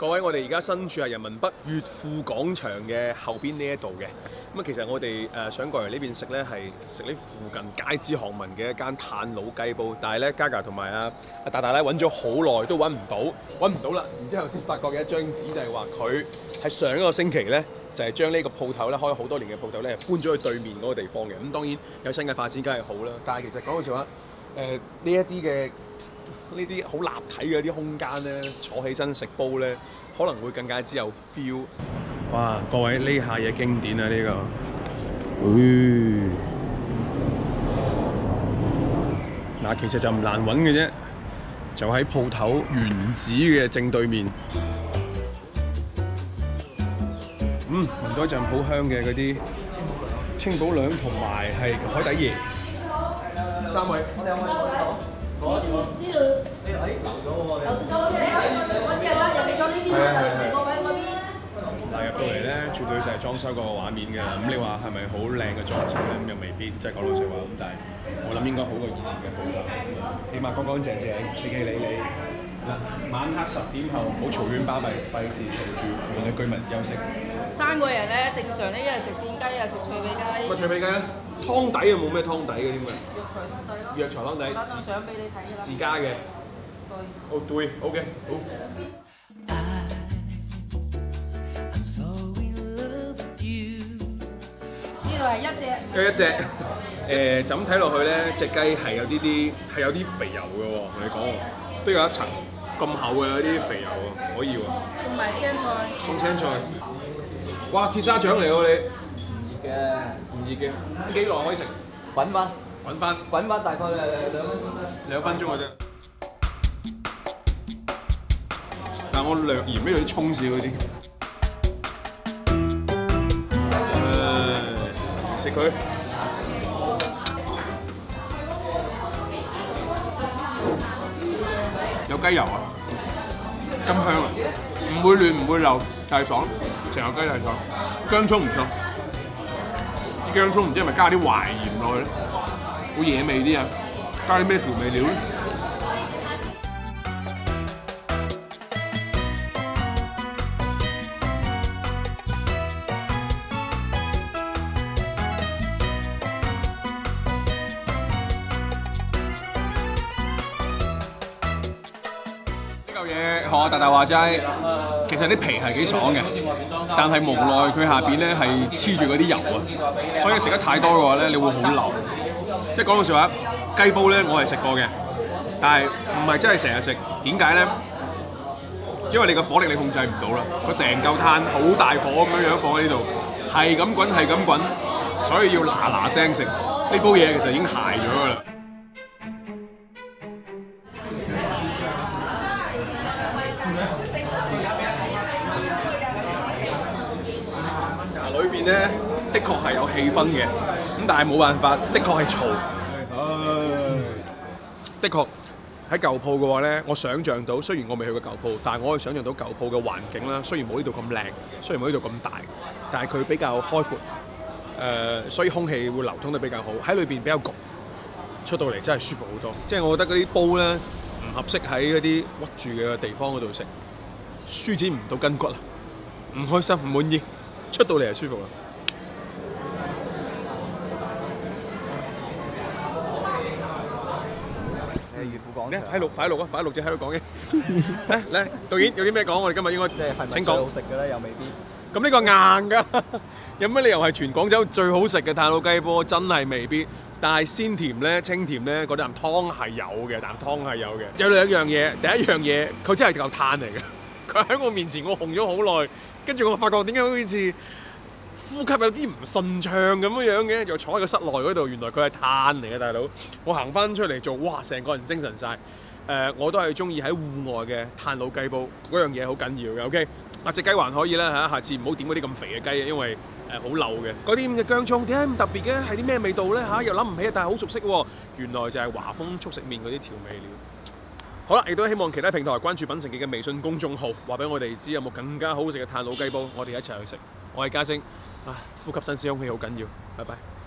各位，我哋而家身處係人民北悦富廣場嘅後邊呢一度嘅。咁啊，其實我哋誒想過嚟呢邊食咧，係食呢附近街知巷聞嘅一間炭佬雞煲，但係咧 Gaga 同埋阿阿大大咧揾咗好耐都揾唔到，揾唔到啦。然之後先發覺嘅一張紙就係話佢係上一個星期咧。就係將呢個鋪頭咧開咗好多年嘅鋪頭咧搬咗去對面嗰個地方嘅，咁當然有新嘅發展梗係好啦。但係其實講句實話，誒呢一啲嘅呢啲好立體嘅啲空間咧，坐起身食煲咧，可能會更加之有 feel。哇！各位呢下嘢經典啊呢、個，嗱、其實就唔難揾嘅啫，就喺鋪頭原址嘅正對面。嗯，聞到一陣好香嘅嗰啲清補涼同埋係海底椰。三位，係啊係啊係。嗱入到嚟咧，絕對就係裝修個畫面嘅。咁你話係咪好靚嘅裝修咧？咁又未必，即係講老實話。咁但係我諗應該好過以前嘅鋪頭，起碼乾乾淨淨，企企理理。嗱，晚黑十點後唔好嘈喧巴閉，費事嘈住附近居民休息。三個人咧，正常咧一係食煎雞，一係食脆皮雞，個脆皮雞咧，湯底又冇咩湯底嘅添啊？藥材湯底咯。藥材湯底打張相俾你睇啦。自家嘅。哦對，OK，好。呢度係一隻。有一隻 誒，就咁睇落去咧，只雞係有啲啲係有啲肥油嘅喎，同你講，都有一層咁厚嘅有啲肥油喎，可以喎。送埋青菜。送青菜。哇！鐵砂掌嚟喎你。唔熱嘅唔熱嘅。幾耐可以食？滾翻，滾翻滾翻大概誒兩分鐘啦。兩分鐘嘅啫。但我略嫌呢度啲葱少啲。佢。有雞油啊，甘香啊，唔會亂唔會流，就係爽，成個雞就係爽。姜葱唔錯，啲姜葱唔知係咪加啲淮鹽落去咧，好野味啲啊！加啲咩調味料咧？嘢學阿大大話齋，其實啲皮係幾爽嘅，但係無奈佢下邊咧係黐住嗰啲油啊，所以食得太多嘅話咧，你會好流。即係講老實話，雞煲咧我係食過嘅，但係唔係真係成日食。點解咧？因為你個火力你控制唔到啦，佢成嚿炭好大火咁樣樣放喺呢度，係咁滾係咁滾，所以要嗱嗱聲食。呢煲嘢其實已經鞋咗㗎啦。裏邊咧的確係有氣氛嘅，咁但係冇辦法，的確係嘈。的確喺舊鋪嘅話咧，我想像到，雖然我未去過舊鋪，但係我可以想像到舊鋪嘅環境啦。雖然冇呢度咁靚，雖然冇呢度咁大，但係佢比較開闊，誒、所以空氣會流通得比較好。喺裏邊比較焗，出到嚟真係舒服好多。即係我覺得嗰啲煲咧唔合適喺嗰啲屈住嘅地方嗰度食，舒展唔到筋骨啊！唔開心，唔滿意，出到嚟就舒服啦。誒粵富廣嚟場。喺錄快錄啊，快錄者喺度講嘅。嚟嚟，導演有啲咩講？我哋今日應該即係係咪請講。最好食嘅咧？又未必。咁呢個硬㗎，有乜理由係全廣州最好食嘅炭佬雞煲？真係未必。但係鮮甜咧、清甜咧，嗰啖湯係有嘅，啖湯係有嘅。有兩樣嘢，第一樣嘢佢真係嚿炭嚟嘅，佢喺我面前我紅咗好耐，跟住我發覺點解好似呼吸有啲唔順暢咁樣樣嘅，又坐喺個室內嗰度，原來佢係炭嚟嘅，大佬。我行翻出嚟做，哇！成個人精神晒。誒、我都係中意喺戶外嘅炭佬雞煲，嗰樣嘢好緊要嘅。OK，啊隻雞還可以啦嚇，下次唔好點嗰啲咁肥嘅雞，因為誒好漏嘅。嗰啲咁嘅薑葱點解咁特別嘅？係啲咩味道咧嚇？又諗唔起，但係好熟悉喎。原來就係華豐速食麵嗰啲調味料。好啦，亦都希望其他平台關注品城記嘅微信公眾號，話俾我哋知有冇更加好食嘅炭佬雞煲，我哋一齊去食。我係嘉星，啊，呼吸新鮮空氣好緊要，拜拜。